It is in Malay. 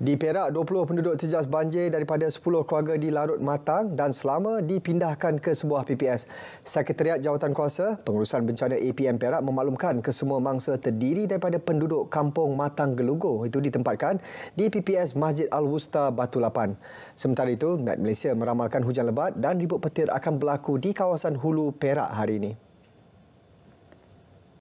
Di Perak, 20 penduduk terjejas banjir daripada 10 keluarga di Larut Matang dan selama dipindahkan ke sebuah PPS. Sekretariat Jawatan Kuasa Pengurusan Bencana APM Perak memaklumkan kesemua mangsa terdiri daripada penduduk kampung Matang Gelugo itu ditempatkan di PPS Masjid Al-Wusta Batu Lapan. Sementara itu, Met Malaysia meramalkan hujan lebat dan ribut petir akan berlaku di kawasan hulu Perak hari ini.